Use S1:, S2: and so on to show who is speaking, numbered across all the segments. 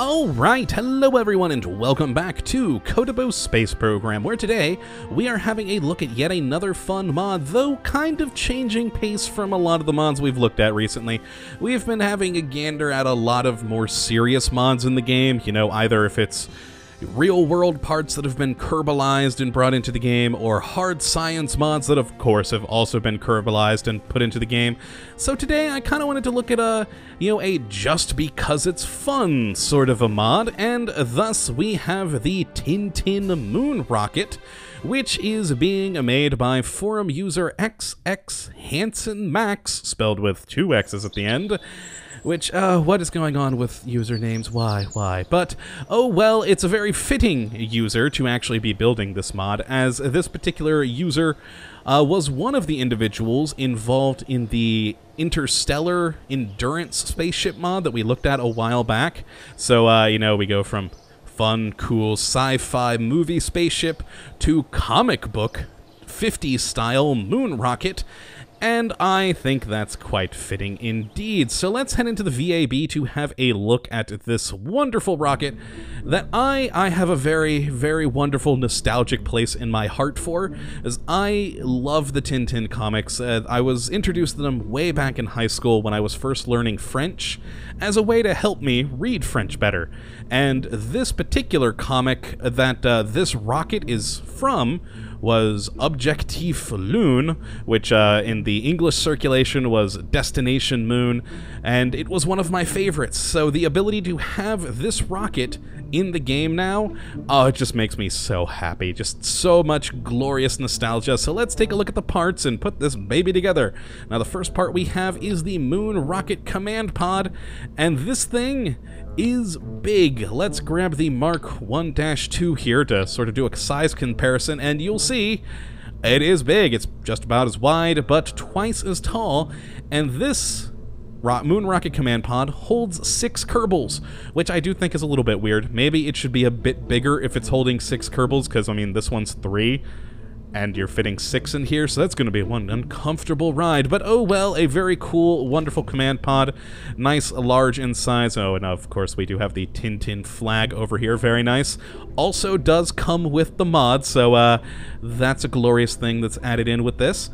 S1: Alright, hello everyone and welcome back to Kottabos Space Program, where today we are having a look at yet another fun mod, though kind of changing pace from a lot of the mods we've looked at recently. We've been having a gander at a lot of more serious mods in the game, you know, either if it's real world parts that have been Kerbalized and brought into the game, or hard science mods that, of course, have also been Kerbalized and put into the game. So today I kind of wanted to look at a, you know, a just because it's fun sort of a mod, and thus we have the Tintin Moon Rocket which is being made by forum user XX Hanson Max, spelled with two X's at the end, which, uh, what is going on with usernames? Why, why? But, oh well, it's a very fitting user to actually be building this mod, as this particular user uh, was one of the individuals involved in the Interstellar Endurance spaceship mod that we looked at a while back. So, uh, you know, we go from fun, cool sci-fi movie spaceship to comic book 50s style moon rocket and I think that's quite fitting indeed. So let's head into the VAB to have a look at this wonderful rocket that I I have a very very wonderful nostalgic place in my heart for as I love the Tintin comics. Uh, I was introduced to them way back in high school when I was first learning French as a way to help me read French better. And this particular comic that uh, this rocket is from was Objectif Lune, which uh, in the English circulation was Destination Moon, and it was one of my favorites. So the ability to have this rocket in the game now, oh, it just makes me so happy. Just so much glorious nostalgia. So let's take a look at the parts and put this baby together. Now, the first part we have is the Moon Rocket Command Pod, and this thing is big. Let's grab the Mark 1-2 here to sort of do a size comparison, and you'll see it is big. It's just about as wide, but twice as tall, and this Moon Rocket Command Pod holds six Kerbals, which I do think is a little bit weird. Maybe it should be a bit bigger if it's holding six Kerbals, because, I mean, this one's three, and you're fitting six in here, so that's going to be one uncomfortable ride. But oh well, a very cool, wonderful command pod. Nice, large in size. Oh, and of course we do have the Tintin flag over here. Very nice. Also does come with the mod, so uh, that's a glorious thing that's added in with this.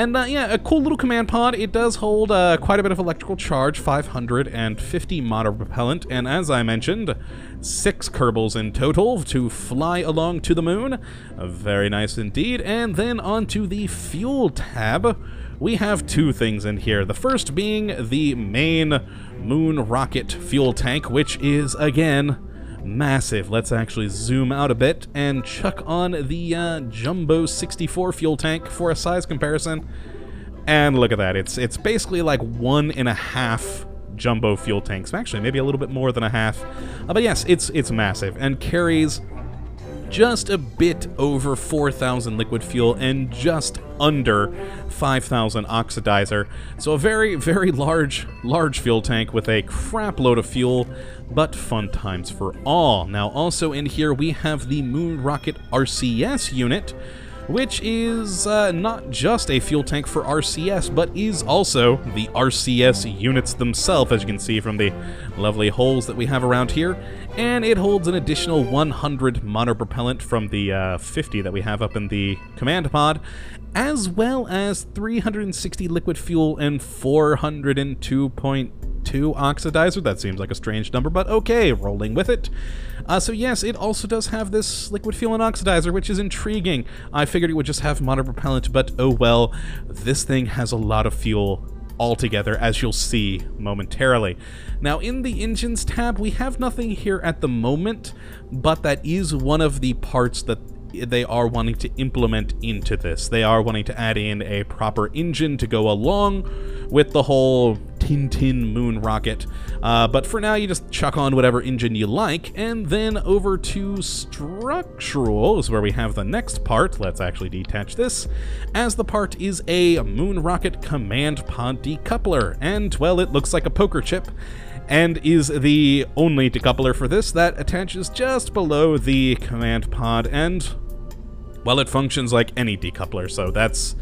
S1: And uh, yeah, a cool little command pod. It does hold uh, quite a bit of electrical charge, 550 mono propellant, and as I mentioned, six Kerbals in total to fly along to the moon. Uh, very nice indeed. And then onto the fuel tab. We have two things in here. The first being the main moon rocket fuel tank, which is, again, massive. Let's actually zoom out a bit and chuck on the uh, Jumbo 64 fuel tank for a size comparison. And look at that. It's it's basically like one and a half jumbo fuel tanks. Actually, maybe a little bit more than a half. Uh, but yes, it's it's massive and carries just a bit over 4,000 liquid fuel and just under 5,000 oxidizer. So a very, very large, large fuel tank with a crap load of fuel, but fun times for all. Now also in here we have the Moon Rocket RCS unit, which is uh, not just a fuel tank for RCS, but is also the RCS units themselves, as you can see from the lovely holes that we have around here. And it holds an additional 100 monopropellant from the uh, 50 that we have up in the command pod, as well as 360 liquid fuel and 402.2 oxidizer. That seems like a strange number, but okay, rolling with it. Uh, so yes, it also does have this liquid fuel and oxidizer, which is intriguing. I figured it would just have monopropellant, but oh well, this thing has a lot of fuel altogether, as you'll see momentarily. Now, in the Engines tab, we have nothing here at the moment, but that is one of the parts that they are wanting to implement into this. They are wanting to add in a proper engine to go along with the whole Tintin moon rocket. Uh, but for now, you just chuck on whatever engine you like, and then over to structural is where we have the next part. Let's actually detach this, as the part is a moon rocket command pod decoupler, and well, it looks like a poker chip and is the only decoupler for this that attaches just below the command pod and well it functions like any decoupler so that's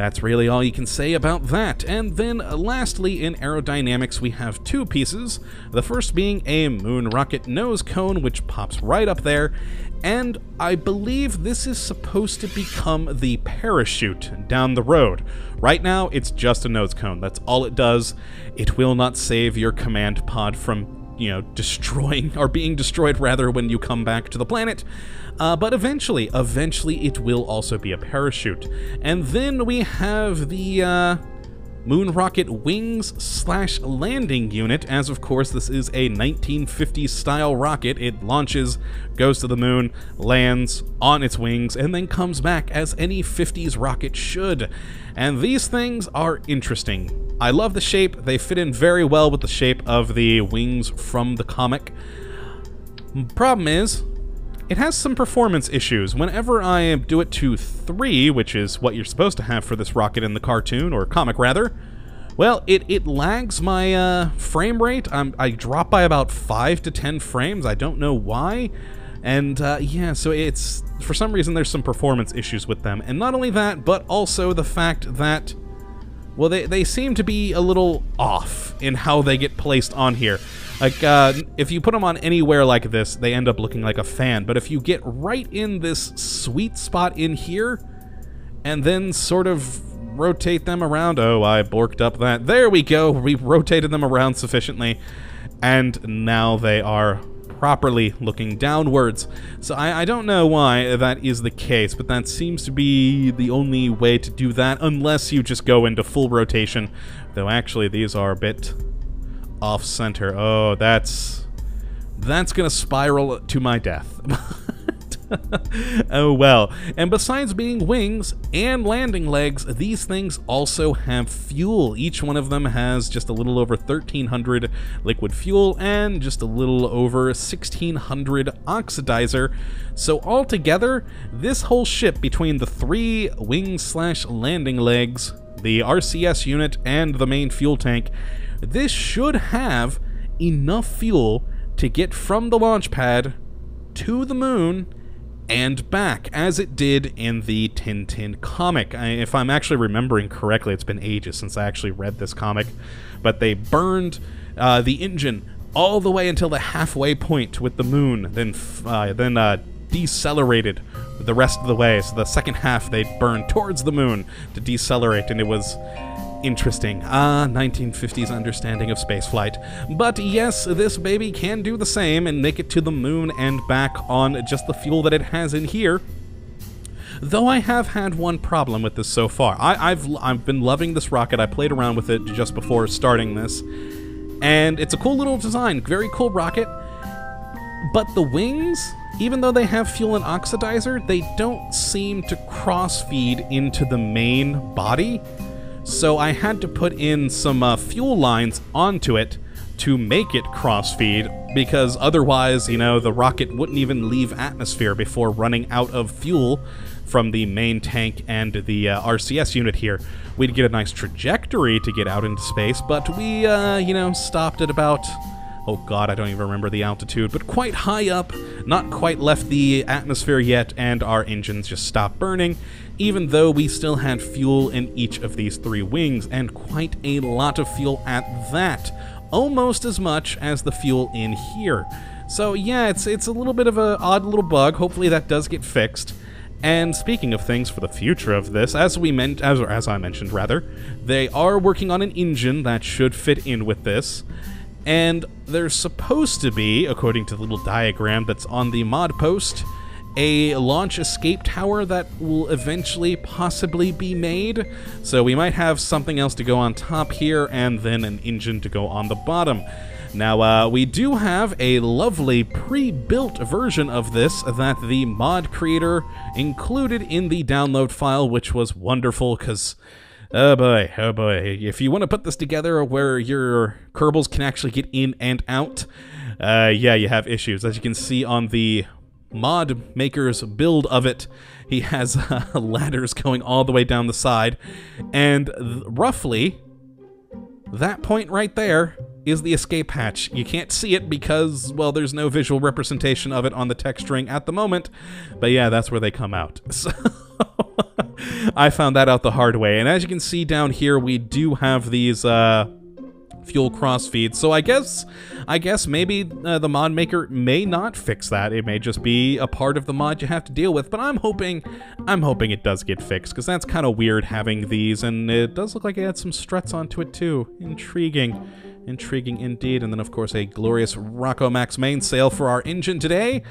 S1: That's really all you can say about that. And then lastly, in aerodynamics, we have two pieces. The first being a moon rocket nose cone, which pops right up there. And I believe this is supposed to become the parachute down the road. Right now, it's just a nose cone. That's all it does. It will not save your command pod from you know, destroying, or being destroyed rather, when you come back to the planet. Uh, but eventually, eventually it will also be a parachute. And then we have the, uh, Moon Rocket Wings slash Landing Unit, as of course this is a 1950s style rocket. It launches, goes to the moon, lands on its wings, and then comes back as any 50s rocket should. And these things are interesting. I love the shape, they fit in very well with the shape of the wings from the comic. Problem is, it has some performance issues. Whenever I do it to 3, which is what you're supposed to have for this rocket in the cartoon, or comic rather, well, it, it lags my uh, frame rate. I'm, I drop by about 5 to 10 frames. I don't know why. And uh, yeah, so it's, for some reason, there's some performance issues with them. And not only that, but also the fact that, well, they, they seem to be a little off in how they get placed on here. Like, uh, if you put them on anywhere like this, they end up looking like a fan. But if you get right in this sweet spot in here, and then sort of rotate them around. Oh, I borked up that. There we go. We rotated them around sufficiently. And now they are properly looking downwards. So I, I, don't know why that is the case, but that seems to be the only way to do that, unless you just go into full rotation. Though actually, these are a bit off center. Oh, that's that's gonna spiral to my death. oh well. And besides being wings and landing legs, these things also have fuel. Each one of them has just a little over 1300 liquid fuel and just a little over 1600 oxidizer. So altogether, this whole ship between the three wings slash landing legs, the RCS unit, and the main fuel tank this should have enough fuel to get from the launch pad to the moon and back, as it did in the Tintin comic. I, if I'm actually remembering correctly, it's been ages since I actually read this comic, but they burned uh, the engine all the way until the halfway point with the moon, then uh, then uh, decelerated the rest of the way. So the second half they burned towards the moon to decelerate, and it was interesting. Ah, 1950s understanding of spaceflight. But yes, this baby can do the same and make it to the moon and back on just the fuel that it has in here. Though I have had one problem with this so far. I, have I've been loving this rocket. I played around with it just before starting this. And it's a cool little design. Very cool rocket. But the wings, even though they have fuel and oxidizer, they don't seem to cross-feed into the main body. So I had to put in some uh, fuel lines onto it to make it cross-feed, because otherwise, you know, the rocket wouldn't even leave atmosphere before running out of fuel from the main tank and the uh, RCS unit here. We'd get a nice trajectory to get out into space, but we, uh, you know, stopped at about oh god, I don't even remember the altitude, but quite high up, not quite left the atmosphere yet, and our engines just stopped burning, even though we still had fuel in each of these three wings, and quite a lot of fuel at that. Almost as much as the fuel in here. So yeah, it's it's a little bit of an odd little bug. Hopefully that does get fixed. And speaking of things for the future of this, as we meant as as I mentioned rather, they are working on an engine that should fit in with this. And there's supposed to be, according to the little diagram that's on the mod post, a launch escape tower that will eventually possibly be made. So we might have something else to go on top here and then an engine to go on the bottom. Now, uh, we do have a lovely pre-built version of this that the mod creator included in the download file, which was wonderful because Oh boy, oh boy. If you want to put this together where your Kerbals can actually get in and out, uh, yeah, you have issues. As you can see on the mod maker's build of it, he has uh, ladders going all the way down the side, and roughly that point right there is the escape hatch. You can't see it because, well, there's no visual representation of it on the text string at the moment, but yeah, that's where they come out. So I found that out the hard way. And as you can see down here, we do have these uh, fuel crossfeed. So I guess, I guess maybe uh, the mod maker may not fix that. It may just be a part of the mod you have to deal with. But I'm hoping, I'm hoping it does get fixed because that's kind of weird having these, and it does look like it had some struts onto it too. Intriguing. Intriguing indeed. And then, of course, a glorious Rockomax mainsail for our engine today.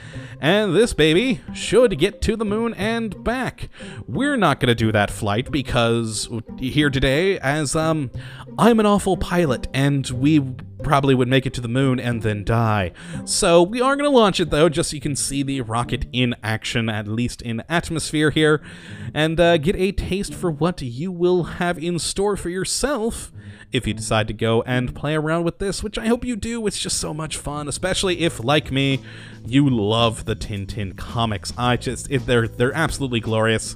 S1: And this baby should get to the moon and back. We're not going to do that flight because here today, as um, I'm an awful pilot and we probably would make it to the moon and then die. So we are going to launch it though, just so you can see the rocket in action, at least in atmosphere here, and uh, get a taste for what you will have in store for yourself if you decide to go and play around with this, which I hope you do. It's just so much fun, especially if, like me, you love the Tintin comics. I just, it, they're, they're absolutely glorious.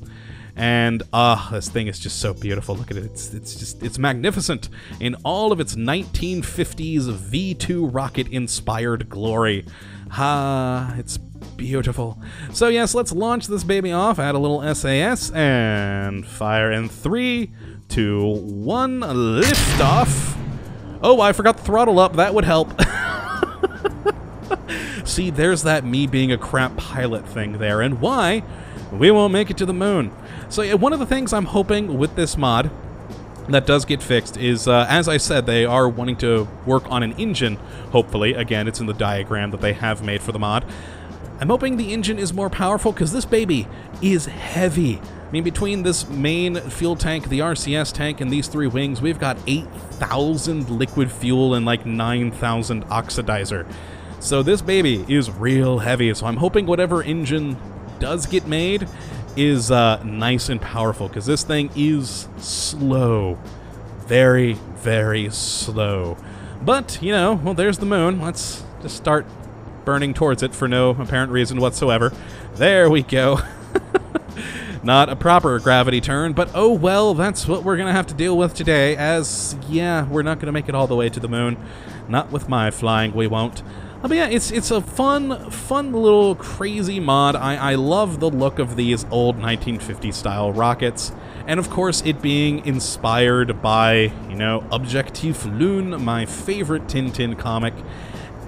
S1: And ah, uh, this thing is just so beautiful. Look at it. It's it's just it's magnificent in all of its 1950s V2 rocket inspired glory. Ah, it's beautiful. So yes, let's launch this baby off, add a little SAS, and fire in three, two, one, liftoff. Oh, I forgot the throttle up. That would help. See, there's that me being a crap pilot thing there, and why we won't make it to the moon. So yeah, one of the things I'm hoping with this mod that does get fixed is, uh, as I said, they are wanting to work on an engine, hopefully. Again, it's in the diagram that they have made for the mod. I'm hoping the engine is more powerful because this baby is heavy. I mean, between this main fuel tank, the RCS tank, and these three wings, we've got 8,000 liquid fuel and like 9,000 oxidizer. So this baby is real heavy, so I'm hoping whatever engine does get made is uh, nice and powerful, because this thing is slow. Very, very slow. But, you know, well, there's the moon. Let's just start burning towards it for no apparent reason whatsoever. There we go. Not a proper gravity turn, but oh well, that's what we're going to have to deal with today, as, yeah, we're not going to make it all the way to the moon. Not with my flying, we won't. But yeah, it's it's a fun, fun little crazy mod. I, I love the look of these old 1950 style rockets. And of course, it being inspired by, you know, Objectif Lune, my favorite Tintin comic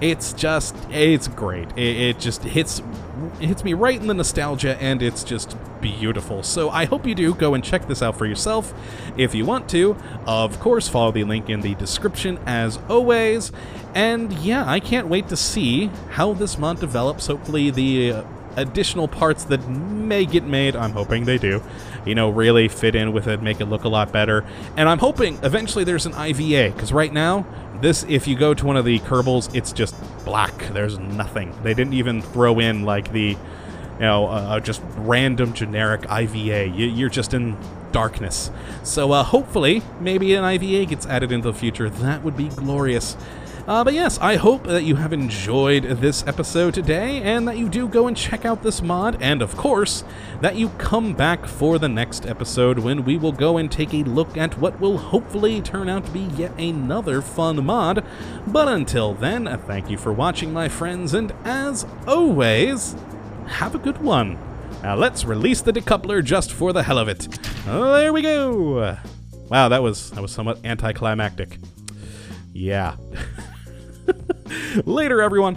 S1: it's just it's great. It, it, just hits it hits me right in the nostalgia and it's just beautiful. So i hope you do go and check this out for yourself if you want to. Of course follow the link in the description as always. And yeah i can't wait to see how this mod develops. Hopefully the uh, additional parts that may get made, I'm hoping they do, you know, really fit in with it, make it look a lot better. And I'm hoping eventually there's an IVA, because right now, this, if you go to one of the Kerbals, it's just black. There's nothing. They didn't even throw in, like, the, you know, uh, uh just random generic IVA. You, are just in darkness. So uh, hopefully, maybe an IVA gets added into the future. That would be glorious. Uh, but yes, I hope that you have enjoyed this episode today, and that you do go and check out this mod, and of course, that you come back for the next episode when we will go and take a look at what will hopefully turn out to be yet another fun mod. But until then, thank you for watching, my friends, and as always, have a good one. Now let's release the decoupler just for the hell of it. There we go. Wow, that was that was somewhat anticlimactic. Yeah. Later, everyone.